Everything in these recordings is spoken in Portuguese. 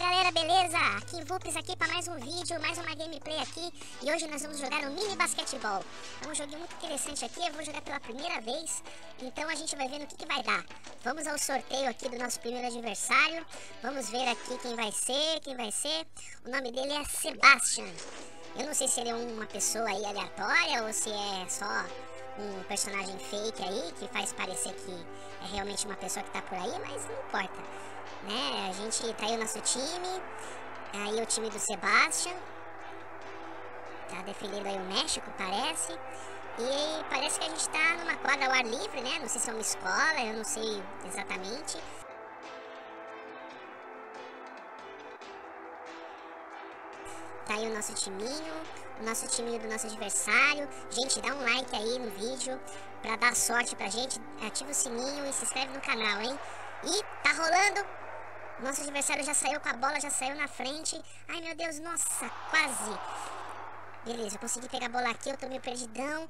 galera, beleza? Aqui Vups aqui para mais um vídeo, mais uma gameplay aqui. E hoje nós vamos jogar um mini basquetebol. É um joguinho muito interessante aqui, eu vou jogar pela primeira vez. Então a gente vai ver no que, que vai dar. Vamos ao sorteio aqui do nosso primeiro adversário. Vamos ver aqui quem vai ser, quem vai ser. O nome dele é Sebastian. Eu não sei se ele é uma pessoa aí aleatória ou se é só um personagem fake aí Que faz parecer que é realmente uma pessoa que tá por aí, mas não importa né? A gente tá aí o nosso time, aí o time do Sebastian, tá defendendo aí o México, parece. E parece que a gente tá numa quadra ao ar livre, né? Não sei se é uma escola, eu não sei exatamente. Tá aí o nosso timinho, o nosso timinho do nosso adversário. Gente, dá um like aí no vídeo pra dar sorte pra gente. Ativa o sininho e se inscreve no canal, hein? E tá rolando nosso adversário já saiu com a bola, já saiu na frente. Ai, meu Deus, nossa, quase. Beleza, eu consegui pegar a bola aqui, eu tô meio perdidão.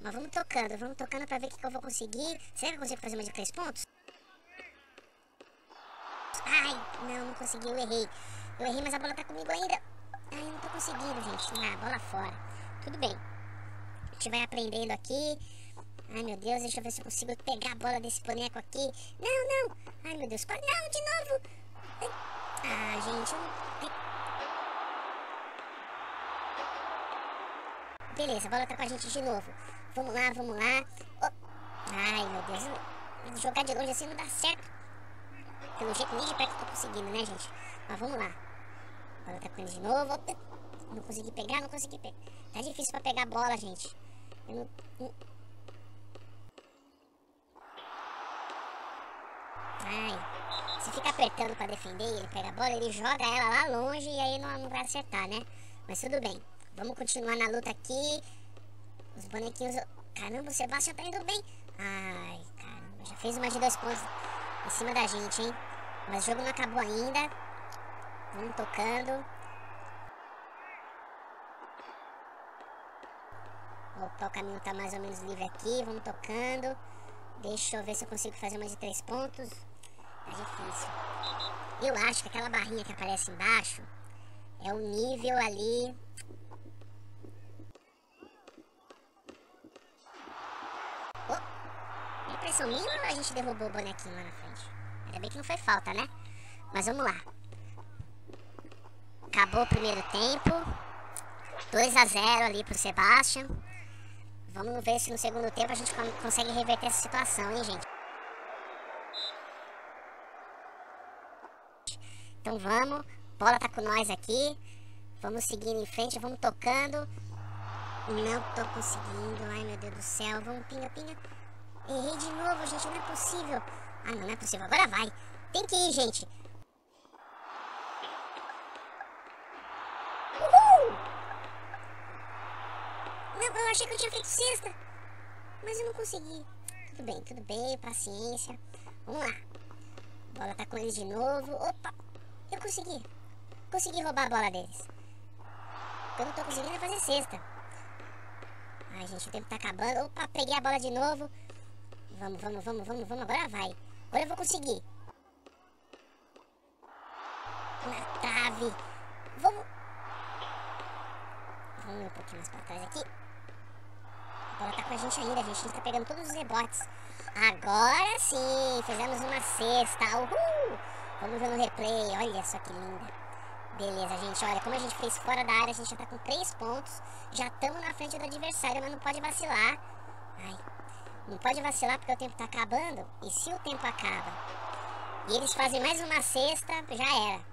Mas vamos tocando, vamos tocando pra ver o que, que eu vou conseguir. Será que eu consigo fazer mais de três pontos? Ai, não, não consegui, eu errei. Eu errei, mas a bola tá comigo ainda. Ai, não tô conseguindo, gente. Ah, bola fora. Tudo bem. A gente vai aprendendo aqui. Ai, meu Deus, deixa eu ver se eu consigo pegar a bola desse boneco aqui. Não, não. Ai, meu Deus, não, de novo. Ah, gente, eu... Beleza, a bola tá com a gente de novo. Vamos lá, vamos lá. Oh. Ai, meu Deus. Jogar de longe assim não dá certo. Pelo jeito, nem de perto eu tô conseguindo, né, gente? Mas vamos lá. A tá com ele de novo. Opa. Não consegui pegar, não consegui pegar. Tá difícil pra pegar a bola, gente. Eu não... não... Ai, se fica apertando pra defender ele pega a bola, ele joga ela lá longe e aí não, não vai acertar, né? Mas tudo bem. Vamos continuar na luta aqui. Os bonequinhos... Caramba, o Sebastião tá indo bem. Ai, caramba. Já fez uma de dois pontos em cima da gente, hein? Mas o jogo não acabou ainda. Vamos tocando. Opa, o caminho tá mais ou menos livre aqui. Vamos tocando. Deixa eu ver se eu consigo fazer mais de três pontos. É difícil. Eu acho que aquela barrinha que aparece embaixo é o nível ali. Impressão minha ou a gente derrubou o bonequinho lá na frente? Ainda bem que não foi falta, né? Mas vamos lá. Acabou o primeiro tempo. 2 a 0 ali pro Sebastian. Vamos ver se no segundo tempo a gente consegue reverter essa situação, hein, gente? Então vamos, bola tá com nós aqui. Vamos seguindo em frente, vamos tocando. Não tô conseguindo, ai meu Deus do céu. Vamos, pinga, pinga. Errei de novo, gente, não é possível. Ah, não, não é possível. Agora vai. Tem que ir, gente. Uhul! Não, eu achei que eu tinha feito sexta. Mas eu não consegui. Tudo bem, tudo bem, paciência. Vamos lá. A bola tá com eles de novo. Opa! Eu consegui. Consegui roubar a bola deles. Eu não tô conseguindo fazer cesta. Ai, gente, o tempo tá acabando. Opa, peguei a bola de novo. Vamos, vamos, vamos, vamos, vamos. Agora vai. Agora eu vou conseguir. Na trave. Vamos. Vamos um pouquinho mais pra trás aqui. A bola tá com a gente ainda, gente. A gente tá pegando todos os rebotes. Agora sim, fizemos uma cesta. Uhul! Vamos ver no replay, olha só que linda. Beleza, gente, olha, como a gente fez fora da área, a gente já tá com 3 pontos. Já estamos na frente do adversário, mas não pode vacilar. Ai, não pode vacilar porque o tempo tá acabando. E se o tempo acaba e eles fazem mais uma cesta, já era.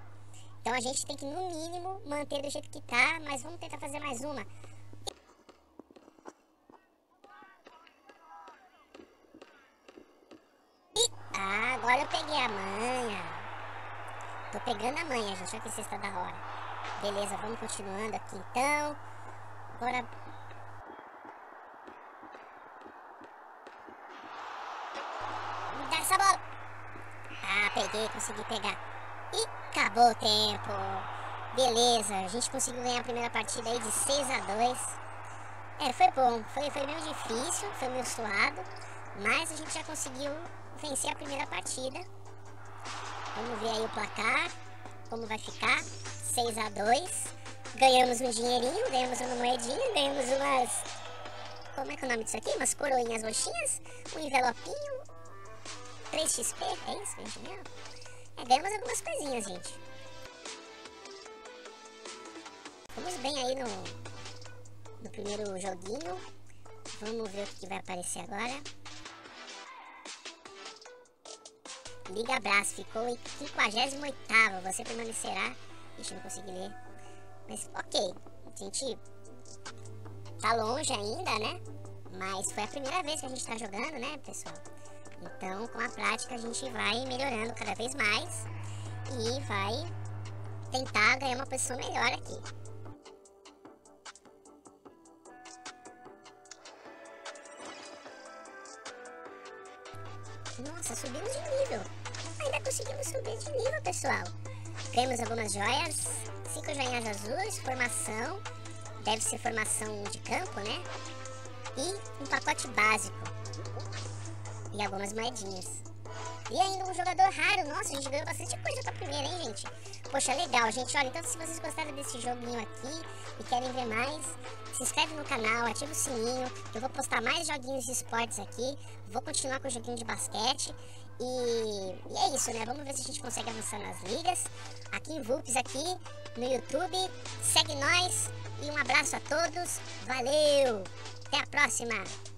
Então a gente tem que, no mínimo, manter do jeito que tá, mas vamos tentar fazer mais uma. E, ah, agora eu peguei a manha. Tô pegando a manha, gente. Olha que cesta da hora. Beleza, vamos continuando aqui então. Agora... Essa bola. Ah, peguei, consegui pegar. E acabou o tempo. Beleza, a gente conseguiu ganhar a primeira partida aí de 6 a 2 É, foi bom. Foi, foi meio difícil, foi meio suado. Mas a gente já conseguiu vencer a primeira partida. Vamos ver aí o placar. como vai ficar. 6 a 2 Ganhamos um dinheirinho, ganhamos uma moedinha, ganhamos umas... Como é que é o nome disso aqui? Umas coroinhas roxinhas, um envelopinho, 3 XP, é isso, gente? É, ganhamos algumas coisinhas, gente. Vamos bem aí no, no primeiro joguinho. Vamos ver o que vai aparecer agora. Liga Abraço, ficou em 58 Você permanecerá. Ixi, não consegui ler. Mas ok, a gente tá longe ainda, né? Mas foi a primeira vez que a gente tá jogando, né, pessoal? Então, com a prática, a gente vai melhorando cada vez mais e vai tentar ganhar uma posição melhor aqui. Nossa, subimos de nível. Ainda conseguimos subir de nível, pessoal. Temos algumas joias, cinco joinhas azuis, formação, deve ser formação de campo, né? E um pacote básico. E algumas moedinhas. E ainda um jogador raro. Nossa, a gente ganhou bastante coisa pra primeira, hein, gente? Poxa, legal, gente. Olha, então se vocês gostaram desse joguinho aqui e querem ver mais, se inscreve no canal, ativa o sininho, eu vou postar mais joguinhos de esportes aqui. Vou continuar com o joguinho de basquete. E, e é isso, né? Vamos ver se a gente consegue avançar nas ligas. Aqui em Vulpes, aqui no YouTube. Segue nós e um abraço a todos. Valeu! Até a próxima!